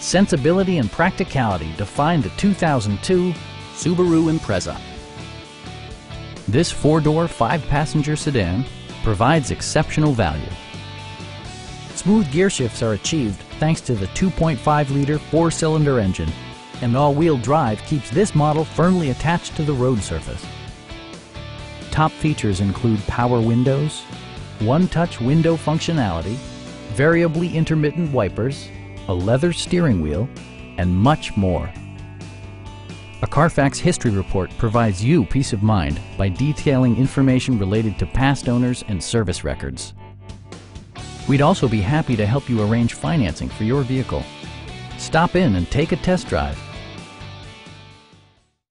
sensibility and practicality define the 2002 Subaru Impreza. This four-door, five-passenger sedan provides exceptional value. Smooth gear shifts are achieved thanks to the 2.5-liter four-cylinder engine, and all-wheel drive keeps this model firmly attached to the road surface. Top features include power windows, one-touch window functionality, variably intermittent wipers, a leather steering wheel, and much more. A Carfax history report provides you peace of mind by detailing information related to past owners and service records. We'd also be happy to help you arrange financing for your vehicle. Stop in and take a test drive.